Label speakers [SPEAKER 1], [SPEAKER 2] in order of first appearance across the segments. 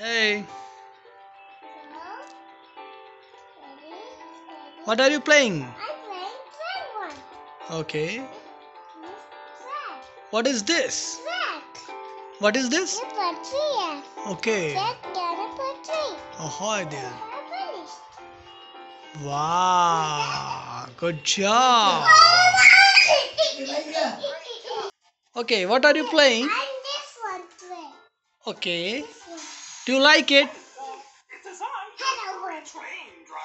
[SPEAKER 1] Hey,
[SPEAKER 2] Hello? Ready? Steady.
[SPEAKER 1] what are you playing?
[SPEAKER 2] I'm playing one.
[SPEAKER 1] Okay.
[SPEAKER 2] Track.
[SPEAKER 1] What is this?
[SPEAKER 2] Track.
[SPEAKER 1] What is this?
[SPEAKER 2] Put three.
[SPEAKER 1] Okay.
[SPEAKER 2] Put three.
[SPEAKER 1] There. Wow. Good job. Okay, what are you playing?
[SPEAKER 2] And this one train.
[SPEAKER 1] Okay. Do you like it?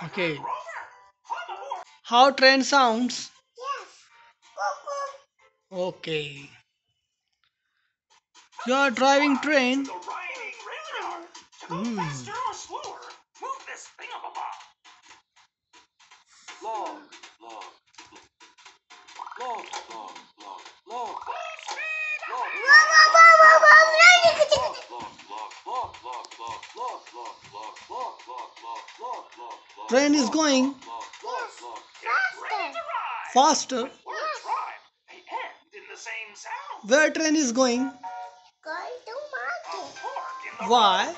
[SPEAKER 1] Okay. How train sounds? Okay. You are driving train.
[SPEAKER 3] Mm. Log, log, log, log, log, log.
[SPEAKER 1] Train is going.
[SPEAKER 2] Faster.
[SPEAKER 1] Faster. Where train is going?
[SPEAKER 2] Going to market.
[SPEAKER 1] Why?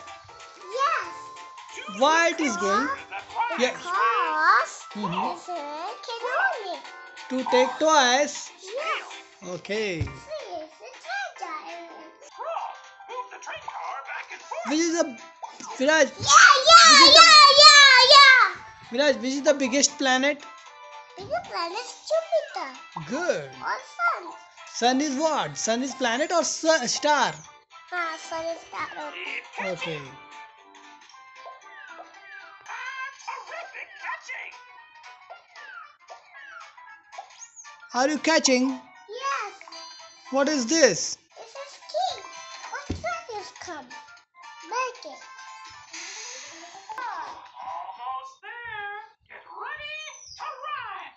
[SPEAKER 2] Yes.
[SPEAKER 1] Why it is going?
[SPEAKER 2] Yes. Mm -hmm.
[SPEAKER 1] To take twice.
[SPEAKER 2] Yes.
[SPEAKER 1] Okay.
[SPEAKER 3] Back and forth.
[SPEAKER 1] Which is the Viraj?
[SPEAKER 2] Yeah, yeah,
[SPEAKER 1] This is the-
[SPEAKER 2] yeah, yeah, yeah.
[SPEAKER 1] Viraj, which is the biggest planet?
[SPEAKER 2] Bigger planet Jupiter
[SPEAKER 1] Good.
[SPEAKER 2] or Sun.
[SPEAKER 1] Sun is what? Sun is planet or su- star?
[SPEAKER 2] Ah, Sun is.
[SPEAKER 3] Keep
[SPEAKER 1] Okay.
[SPEAKER 3] Catching.
[SPEAKER 1] Are you catching?
[SPEAKER 2] Yes,
[SPEAKER 1] What is this?
[SPEAKER 2] Make it.
[SPEAKER 3] Almost there. Get ready to ride.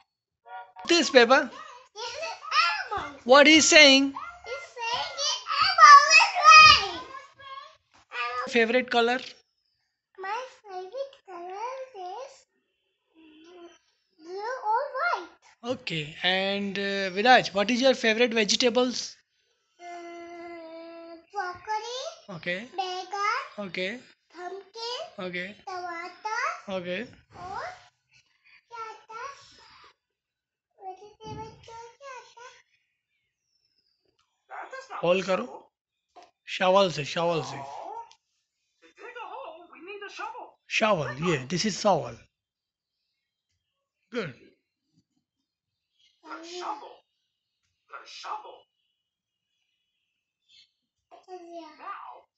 [SPEAKER 1] This paper?
[SPEAKER 2] This is.
[SPEAKER 1] What he's saying?
[SPEAKER 2] He's saying the animal is right.
[SPEAKER 1] Favorite color?
[SPEAKER 2] My favorite color is blue or white.
[SPEAKER 1] Okay. And uh, Viraj, what is your favorite vegetables?
[SPEAKER 2] Uh, broccoli,
[SPEAKER 1] Okay.
[SPEAKER 3] Okay okay
[SPEAKER 1] okay
[SPEAKER 3] hole
[SPEAKER 1] करो। Shovel से shovel से।
[SPEAKER 3] Shovel ये this is shovel good shovel. Now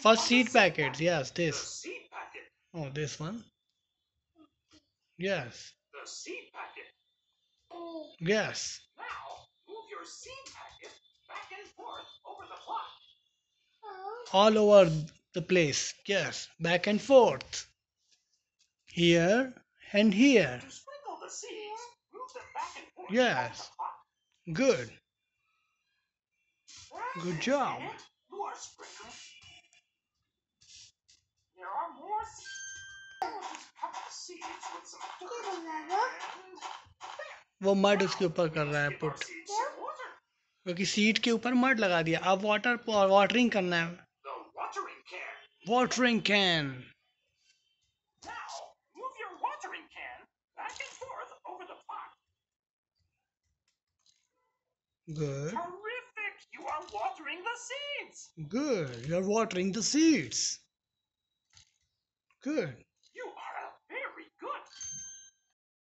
[SPEAKER 3] Quick,
[SPEAKER 1] First seed packets. Yes,
[SPEAKER 3] The
[SPEAKER 1] this.
[SPEAKER 3] seed packet.
[SPEAKER 1] Oh, this one. Yes.
[SPEAKER 3] The seed packet.
[SPEAKER 2] Mm.
[SPEAKER 1] Yes.
[SPEAKER 3] Now, move your seed packet back and forth over the plot.
[SPEAKER 2] Oh.
[SPEAKER 1] All over the place. Yes. Back and forth. Here and here.
[SPEAKER 3] To sprinkle the seeds, move them back and forth
[SPEAKER 1] Yes.
[SPEAKER 3] the pot.
[SPEAKER 1] Good.
[SPEAKER 3] That's
[SPEAKER 1] Good
[SPEAKER 3] it,
[SPEAKER 1] job. वो mud उसके ऊपर कर रहा है put क्योंकि seat के ऊपर mud लगा दिया अब वाटर वाटरिंग करना है watering can Good.
[SPEAKER 3] Terrific! You are watering the seeds!
[SPEAKER 1] Good. You are watering the seeds. Good.